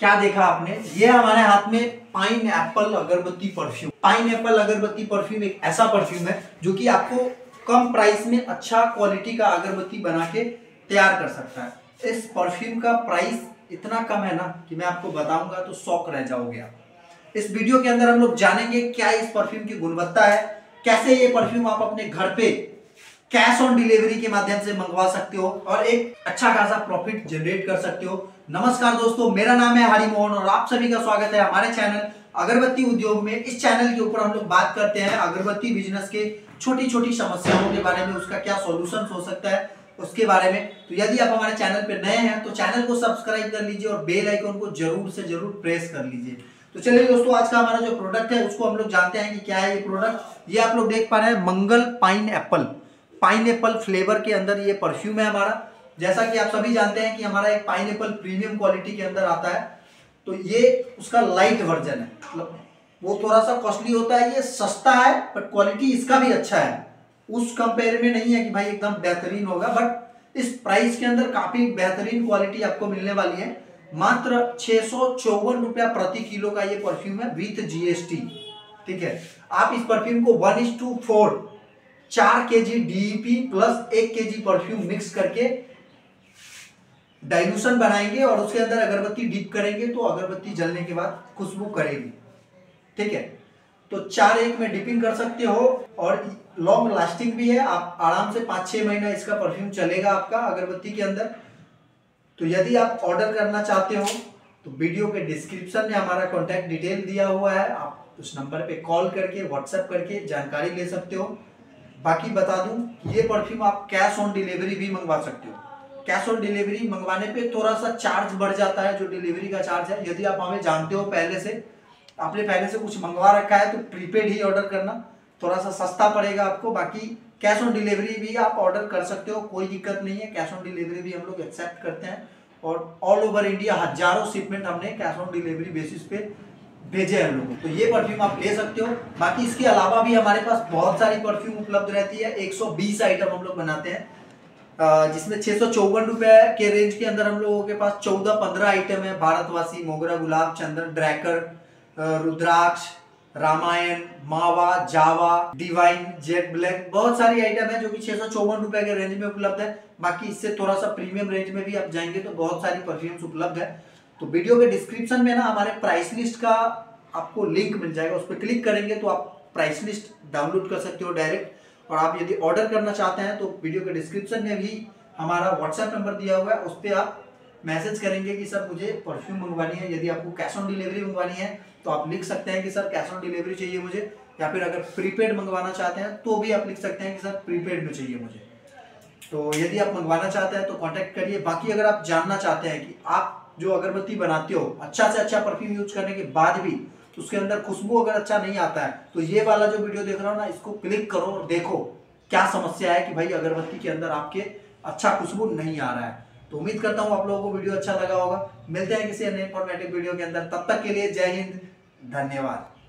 क्या देखा आपने? ये हमारे हाथ में पाइन एप्पल अगरबत्ती परफ्यूम पाइन एप्पल अगरबत्ती परफ्यूम एक ऐसा परफ्यूम है जो कि आपको कम प्राइस में अच्छा क्वालिटी का अगरबत्ती बना के तैयार कर सकता है। इस परफ्यूम का प्राइस इतना कम है ना कि मैं आपको बताऊँगा तो शौक रह जाओगे आप। इस वीडियो के अंदर हम लोग जानेंगे क्या इस परफ्यूम की गुणवत्ता है, कैसे ये परफ्यूम आप अपने घर पे कैश ऑन डिलीवरी के माध्यम से मंगवा सकते हो और एक अच्छा खासा प्रॉफिट जनरेट कर सकते हो। नमस्कार दोस्तों, मेरा नाम है हरि मोहन और आप सभी का स्वागत है हमारे चैनल अगरबत्ती उद्योग में। इस चैनल के ऊपर हम लोग बात करते हैं अगरबत्ती बिज़नेस के छोटी छोटी समस्याओं के बारे में, उसका क्या सॉल्यूशन हो सकता है, उसके बारे में। तो यदि आप हमारे चैनल पर नए हैं तो चैनल को सब्सक्राइब कर लीजिए और बेल आइकन को ज़रूर से ज़रूर प्रेस कर लीजिए। तो चलिए दोस्तों, आज का हमारा जो प्रोडक्ट है, उसको हम लोग जानते हैं कि क्या है ये प्रोडक्ट ये आप लोग देख पा रहे हैं, मंगल पाइन एप्पल। पाइन फ्लेवर के अंदर ये परफ्यूम है हमारा। जैसा कि आप सभी जानते हैं कि हमारा एक पाइन प्रीमियम क्वालिटी के अंदर आता है। तो ये उसका लाइट वर्जन है। मतलब वो थोड़ा सा कॉस्टली होता है, ये सस्ता है बट क्वालिटी इसका भी अच्छा है। उस कंपेयर में नहीं है कि भाई एकदम बेहतरीन होगा बट इस प्राइस के अंदर काफ़ी बेहतरीन क्वालिटी आपको मिलने वाली है। मात्र छह सौ चौवन रुपया प्रति किलो का ये परफ्यूम है विथ जीएसटी ठीक है? आप इस परफ्यूम को वन इज़ टू फोर चार के जी डीईपी प्लस एक के जी परफ्यूम मिक्स करके डाइल्यूशन बनाएँगे और उसके अंदर अगरबत्ती डीप करेंगे तो अगरबत्ती जलने के बाद खुशबू करेगी। ठीक है? तो चार एक में डिपिंग कर सकते हो और लॉन्ग लास्टिंग भी है। आप आराम से पाँच छह महीना इसका परफ्यूम चलेगा आपका अगरबत्ती के अंदर। तो यदि आप ऑर्डर करना चाहते हो तो वीडियो के डिस्क्रिप्शन में हमारा कॉन्टैक्ट डिटेल दिया हुआ है। आप उस नंबर पे कॉल करके व्हाट्सएप करके जानकारी ले सकते हो। बाकी बता दूँ ये परफ्यूम आप कैश ऑन डिलीवरी भी मंगवा सकते हो। कैश ऑन डिलीवरी मंगवाने पे थोड़ा सा चार्ज बढ़ जाता है, जो डिलीवरी का चार्ज है। यदि आप हमें जानते हो पहले से, आपने पहले से कुछ मंगवा रखा है तो प्रीपेड ही ऑर्डर करना। थोड़ा सा सस्ता पड़ेगा आपको। बाकी कैश ऑन डिलीवरी भी आप ऑर्डर कर सकते हो, कोई दिक्कत नहीं है। कैश ऑन डिलीवरी भी हम लोग एक्सेप्ट करते हैं। और ऑल ओवर इंडिया हज़ारों शिपमेंट हमने कैश ऑन डिलीवरी बेसिस पे भेजे हम लोगों तो ये परफ्यूम आप ले सकते हो। बाकी इसके अलावा भी हमारे पास बहुत सारी परफ्यूम उपलब्ध रहती है। 120 आइटम हम लोग बनाते हैं। जिसमें छह सौ के रेंज के अंदर हम लोगों के पास चौदह पंद्रह आइटम है। भारतवासी, मोगरा, गुलाब, चंदन, ड्रैकर रुद्राक्ष, रामायण, मावा, जावा डिवाइन जेट ब्लैक बहुत सारी आइटम है जो कि छह सौ चौवन रुपए के रेंज में उपलब्ध है। बाकी इससे थोड़ा सा प्रीमियम रेंज में भी आप जाएँगे तो बहुत सारी परफ्यूम्स उपलब्ध है। तो वीडियो के डिस्क्रिप्शन में ना हमारे प्राइस लिस्ट का आपको लिंक मिल जाएगा, उस पर क्लिक करेंगे तो आप प्राइस लिस्ट डाउनलोड कर सकते हो डायरेक्ट और आप यदि ऑर्डर करना चाहते हैं तो वीडियो के डिस्क्रिप्शन में भी हमारा व्हाट्सएप नंबर दिया हुआ है, उस पर आप मैसेज करेंगे कि सर मुझे परफ्यूम मंगवानी है, यदि आपको कैश ऑन डिलीवरी मंगवानी है तो आप लिख सकते हैं कि सर कैश ऑन डिलीवरी चाहिए मुझे, या फिर अगर प्रीपेड मंगवाना चाहते हैं तो भी आप लिख सकते हैं कि सर प्रीपेड में चाहिए मुझे। तो यदि आप मंगवाना चाहते हैं तो कांटेक्ट करिए। बाकी अगर आप जानना चाहते हैं कि आप जो अगरबत्ती बनाते हो अच्छा से अच्छा परफ्यूम यूज़ करने के बाद भी तो उसके अंदर खुशबू अगर अच्छा नहीं आता है तो ये वाला जो वीडियो देख रहा हो ना, इसको क्लिक करो और देखो क्या समस्या है कि भाई अगरबत्ती के अंदर आपके अच्छा खुशबू नहीं आ रहा है। तो उम्मीद करता हूँ आप लोगों को वीडियो अच्छा लगा होगा। मिलते हैं किसी अन्य इन्फॉर्मेटिव वीडियो के अंदर। तब तक के लिए जय हिंद, धन्यवाद।